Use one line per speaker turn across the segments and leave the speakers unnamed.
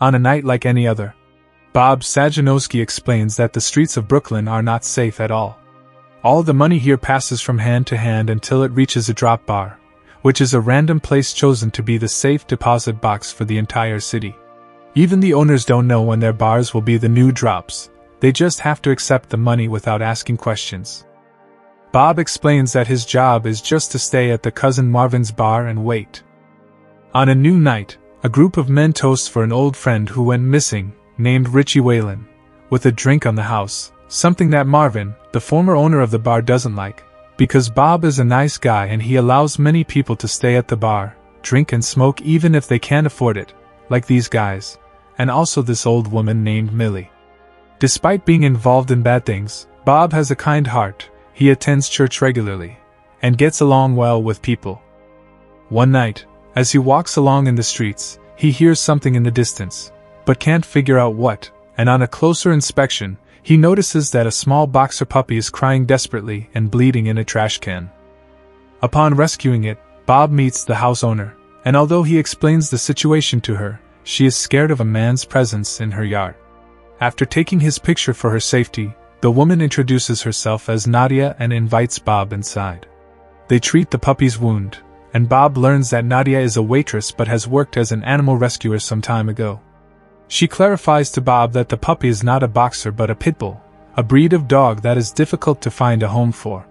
on a night like any other. Bob Saginowski explains that the streets of Brooklyn are not safe at all. All the money here passes from hand to hand until it reaches a drop bar, which is a random place chosen to be the safe deposit box for the entire city. Even the owners don't know when their bars will be the new drops, they just have to accept the money without asking questions. Bob explains that his job is just to stay at the cousin Marvin's bar and wait. On a new night, a group of men toast for an old friend who went missing, named Richie Whelan, with a drink on the house, something that Marvin, the former owner of the bar, doesn't like, because Bob is a nice guy and he allows many people to stay at the bar, drink and smoke even if they can't afford it, like these guys, and also this old woman named Millie. Despite being involved in bad things, Bob has a kind heart, he attends church regularly, and gets along well with people. One night, as he walks along in the streets, he hears something in the distance, but can't figure out what, and on a closer inspection, he notices that a small boxer puppy is crying desperately and bleeding in a trash can. Upon rescuing it, Bob meets the house owner, and although he explains the situation to her, she is scared of a man's presence in her yard. After taking his picture for her safety, the woman introduces herself as Nadia and invites Bob inside. They treat the puppy's wound, and Bob learns that Nadia is a waitress but has worked as an animal rescuer some time ago. She clarifies to Bob that the puppy is not a boxer but a pit bull, a breed of dog that is difficult to find a home for.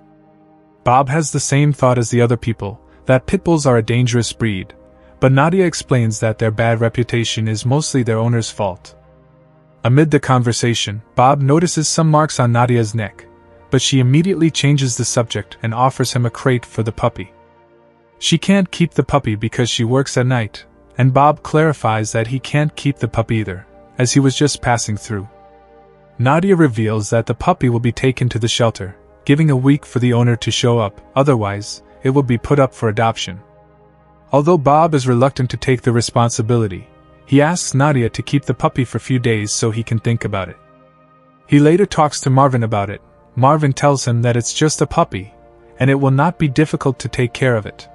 Bob has the same thought as the other people that pit bulls are a dangerous breed, but Nadia explains that their bad reputation is mostly their owner's fault. Amid the conversation, Bob notices some marks on Nadia's neck, but she immediately changes the subject and offers him a crate for the puppy. She can't keep the puppy because she works at night, and Bob clarifies that he can't keep the pup either, as he was just passing through. Nadia reveals that the puppy will be taken to the shelter, giving a week for the owner to show up, otherwise, it will be put up for adoption. Although Bob is reluctant to take the responsibility, he asks Nadia to keep the puppy for a few days so he can think about it. He later talks to Marvin about it. Marvin tells him that it's just a puppy, and it will not be difficult to take care of it.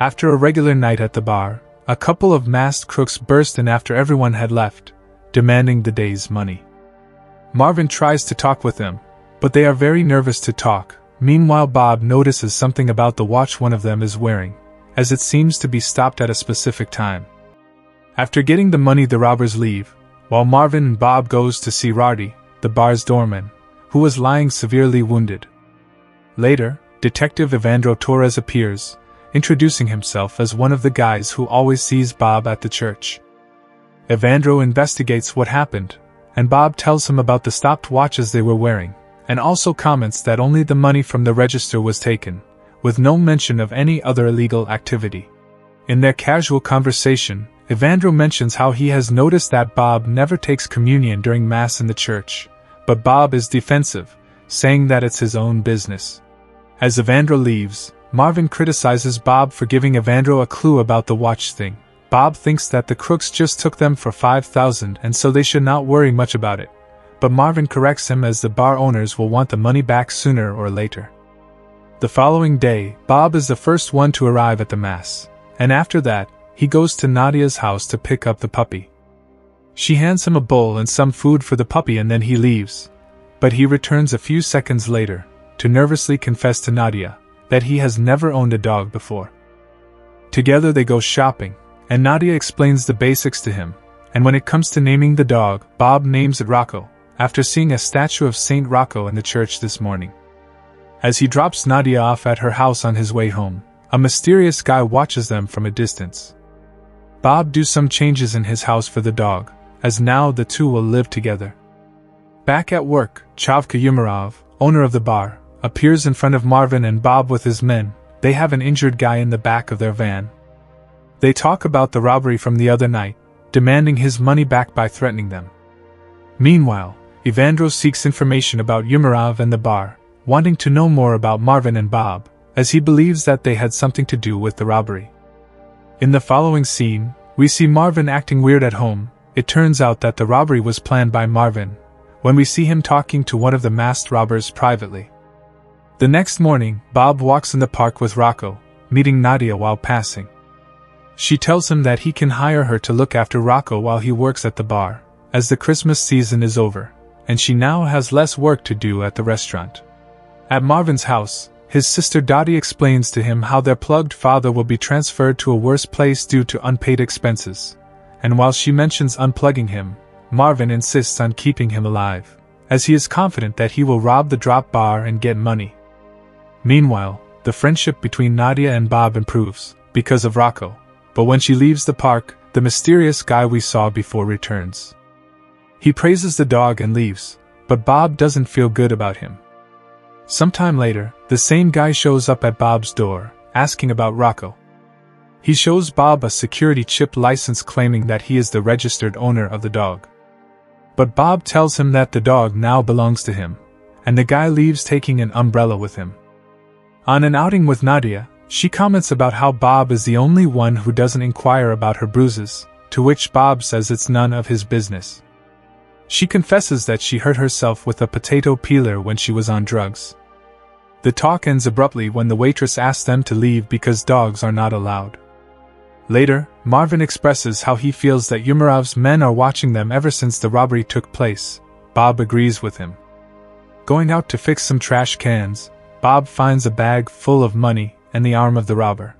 After a regular night at the bar, a couple of masked crooks burst in after everyone had left, demanding the day's money. Marvin tries to talk with them, but they are very nervous to talk. Meanwhile, Bob notices something about the watch one of them is wearing, as it seems to be stopped at a specific time. After getting the money, the robbers leave, while Marvin and Bob goes to see Rardy, the bar's doorman, who was lying severely wounded. Later, Detective Evandro Torres appears, introducing himself as one of the guys who always sees Bob at the church. Evandro investigates what happened, and Bob tells him about the stopped watches they were wearing, and also comments that only the money from the register was taken, with no mention of any other illegal activity. In their casual conversation, Evandro mentions how he has noticed that Bob never takes communion during Mass in the church, but Bob is defensive, saying that it's his own business. As Evandro leaves, Marvin criticizes Bob for giving Evandro a clue about the watch thing. Bob thinks that the crooks just took them for 5000 and so they should not worry much about it. But Marvin corrects him as the bar owners will want the money back sooner or later. The following day, Bob is the first one to arrive at the Mass, and after that, he goes to Nadia's house to pick up the puppy. She hands him a bowl and some food for the puppy and then he leaves. But he returns a few seconds later, to nervously confess to Nadia that he has never owned a dog before. Together they go shopping, and Nadia explains the basics to him, and when it comes to naming the dog, Bob names it Rocco, after seeing a statue of Saint Rocco in the church this morning. As he drops Nadia off at her house on his way home, a mysterious guy watches them from a distance. Bob do some changes in his house for the dog, as now the two will live together. Back at work, Chovka Umarov, owner of the bar, appears in front of Marvin and Bob with his men. They have an injured guy in the back of their van. They talk about the robbery from the other night, demanding his money back by threatening them. Meanwhile, Evandro seeks information about Umarov and the bar, wanting to know more about Marvin and Bob, as he believes that they had something to do with the robbery. In the following scene, we see Marvin acting weird at home. It turns out that the robbery was planned by Marvin, when we see him talking to one of the masked robbers privately. The next morning, Bob walks in the park with Rocco, meeting Nadia while passing. She tells him that he can hire her to look after Rocco while he works at the bar, as the Christmas season is over, and she now has less work to do at the restaurant. At Marvin's house, his sister Dottie explains to him how their plugged father will be transferred to a worse place due to unpaid expenses. And while she mentions unplugging him, Marvin insists on keeping him alive, as he is confident that he will rob the drop bar and get money. Meanwhile, the friendship between Nadia and Bob improves, because of Rocco, but when she leaves the park, the mysterious guy we saw before returns. He praises the dog and leaves, but Bob doesn't feel good about him. Sometime later, the same guy shows up at Bob's door, asking about Rocco. He shows Bob a security chip license claiming that he is the registered owner of the dog. But Bob tells him that the dog now belongs to him, and the guy leaves taking an umbrella with him. On an outing with Nadia, she comments about how Bob is the only one who doesn't inquire about her bruises, to which Bob says it's none of his business. She confesses that she hurt herself with a potato peeler when she was on drugs. The talk ends abruptly when the waitress asks them to leave because dogs are not allowed. Later, Marvin expresses how he feels that Umarov's men are watching them ever since the robbery took place. Bob agrees with him. Going out to fix some trash cans, Bob finds a bag full of money and the arm of the robber.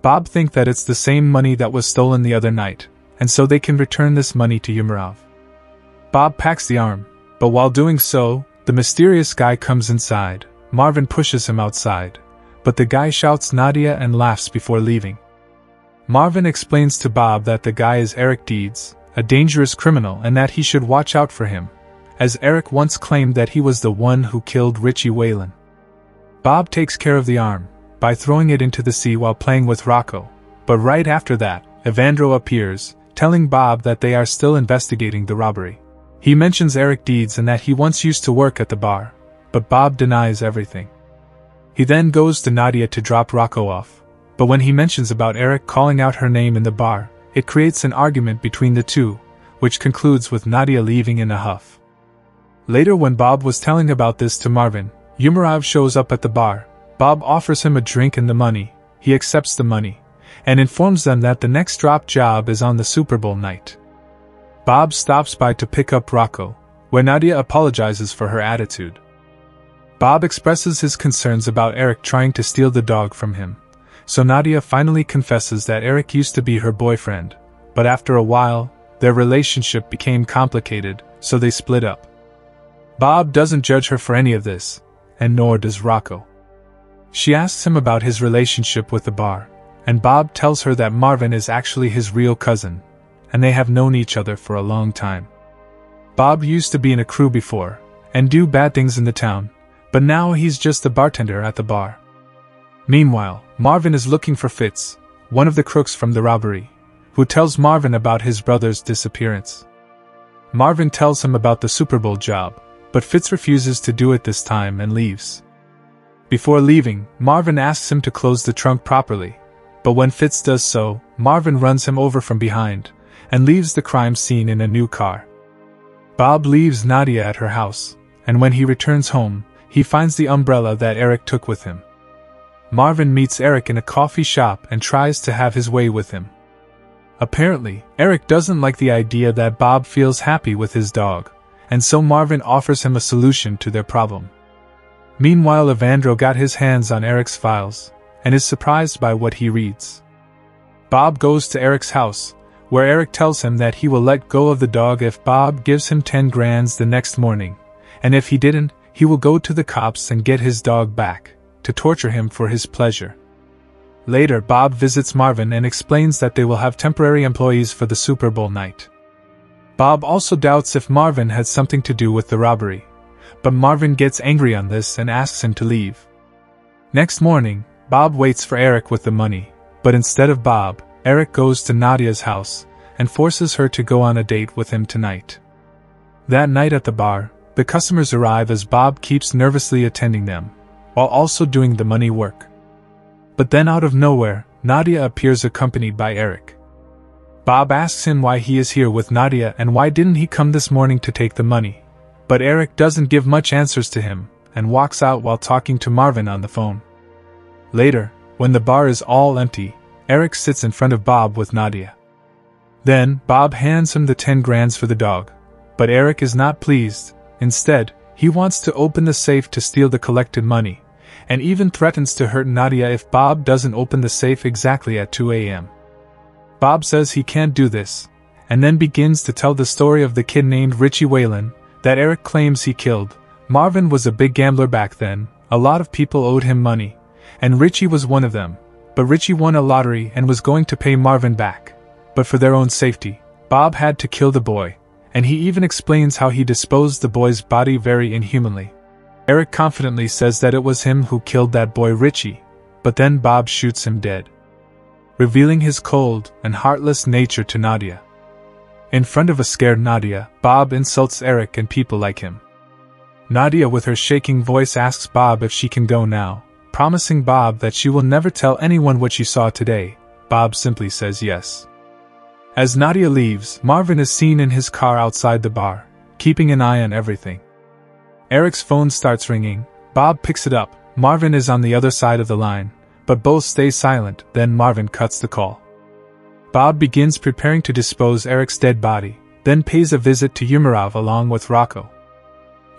Bob think that it's the same money that was stolen the other night, and so they can return this money to Umarov. Bob packs the arm, but while doing so, the mysterious guy comes inside. Marvin pushes him outside, but the guy shouts Nadia and laughs before leaving. Marvin explains to Bob that the guy is Eric Deeds, a dangerous criminal, and that he should watch out for him, as Eric once claimed that he was the one who killed Richie Whelan. Bob takes care of the arm by throwing it into the sea while playing with Rocco, but right after that, Evandro appears, telling Bob that they are still investigating the robbery. He mentions Eric Deeds and that he once used to work at the bar, but Bob denies everything. He then goes to Nadia to drop Rocco off, but when he mentions about Eric calling out her name in the bar, it creates an argument between the two, which concludes with Nadia leaving in a huff. Later, when Bob was telling about this to Marvin, Umarov shows up at the bar. Bob offers him a drink and the money. He accepts the money and informs them that the next drop job is on the Super Bowl night. Bob stops by to pick up Rocco, where Nadia apologizes for her attitude. Bob expresses his concerns about Eric trying to steal the dog from him so Nadia finally confesses that Eric used to be her boyfriend, but after a while, their relationship became complicated, so they split up. Bob doesn't judge her for any of this, and nor does Rocco. She asks him about his relationship with the bar, and Bob tells her that Marvin is actually his real cousin, and they have known each other for a long time. Bob used to be in a crew before, and do bad things in the town, but now he's just the bartender at the bar. Meanwhile, Marvin is looking for Fitz, one of the crooks from the robbery, who tells Marvin about his brother's disappearance. Marvin tells him about the Super Bowl job, but Fitz refuses to do it this time and leaves. Before leaving, Marvin asks him to close the trunk properly, but when Fitz does so, Marvin runs him over from behind and leaves the crime scene in a new car. Bob leaves Nadia at her house, and when he returns home, he finds the umbrella that Eric took with him. Marvin meets Eric in a coffee shop and tries to have his way with him. Apparently, Eric doesn't like the idea that Bob feels happy with his dog, and so Marvin offers him a solution to their problem. Meanwhile, Evandro got his hands on Eric's files and is surprised by what he reads. Bob goes to Eric's house, where Eric tells him that he will let go of the dog if Bob gives him 10 grands the next morning, and if he didn't, he will go to the cops and get his dog back to torture him for his pleasure. Later, Bob visits Marvin and explains that they will have temporary employees for the Super Bowl night. Bob also doubts if Marvin had something to do with the robbery, but Marvin gets angry on this and asks him to leave. Next morning, Bob waits for Eric with the money, but instead of Bob, Eric goes to Nadia's house and forces her to go on a date with him tonight. That night at the bar, the customers arrive as Bob keeps nervously attending them, while also doing the money work. But then out of nowhere, Nadia appears accompanied by Eric. Bob asks him why he is here with Nadia and why didn't he come this morning to take the money. But Eric doesn't give much answers to him and walks out while talking to Marvin on the phone. Later, when the bar is all empty, Eric sits in front of Bob with Nadia. Then, Bob hands him the 10 grands for the dog. But Eric is not pleased. Instead, he wants to open the safe to steal the collected money, and even threatens to hurt Nadia if Bob doesn't open the safe exactly at 2 a.m. Bob says he can't do this, and then begins to tell the story of the kid named Richie Whelan that Eric claims he killed. Marvin was a big gambler back then, a lot of people owed him money, and Richie was one of them. But Richie won a lottery and was going to pay Marvin back. But for their own safety, Bob had to kill the boy, and he even explains how he disposed the boy's body very inhumanly. Eric confidently says that it was him who killed that boy Richie, but then Bob shoots him dead, revealing his cold and heartless nature to Nadia. In front of a scared Nadia, Bob insults Eric and people like him. Nadia, with her shaking voice, asks Bob if she can go now, promising Bob that she will never tell anyone what she saw today. Bob simply says yes. As Nadia leaves, Marvin is seen in his car outside the bar, keeping an eye on everything. Eric's phone starts ringing. Bob picks it up. Marvin is on the other side of the line, but both stay silent. Then Marvin cuts the call. Bob begins preparing to dispose Eric's dead body, then pays a visit to Umarov along with Rocco.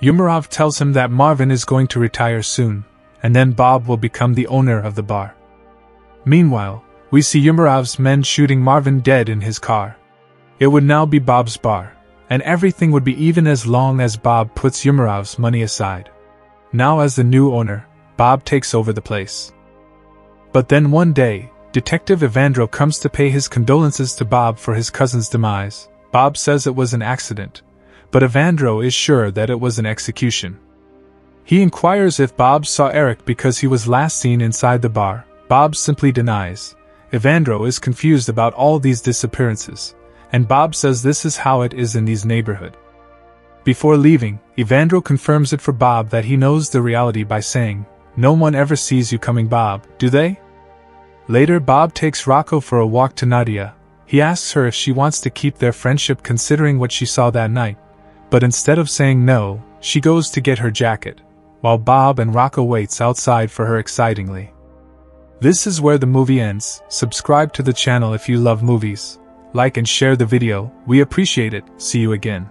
Umarov tells him that Marvin is going to retire soon, and then Bob will become the owner of the bar. Meanwhile, we see Umarov's men shooting Marvin dead in his car. It would now be Bob's bar, and everything would be even as long as Bob puts Umarov's money aside. Now, as the new owner, Bob takes over the place. But then one day, Detective Evandro comes to pay his condolences to Bob for his cousin's demise. Bob says it was an accident, but Evandro is sure that it was an execution. He inquires if Bob saw Eric because he was last seen inside the bar. Bob simply denies. Evandro is confused about all these disappearances, and Bob says this is how it is in these neighborhood. Before leaving, Evandro confirms it for Bob that he knows the reality by saying, No one ever sees you coming, Bob, do they? Later, Bob takes Rocco for a walk to Nadia. He asks her if she wants to keep their friendship considering what she saw that night. But instead of saying no, she goes to get her jacket, while Bob and Rocco waits outside for her excitingly. This is where the movie ends. Subscribe to the channel if you love movies. Like and share the video, we appreciate it. See you again.